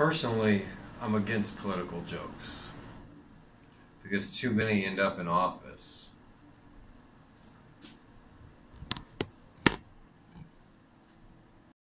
Personally, I'm against political jokes. Because too many end up in office.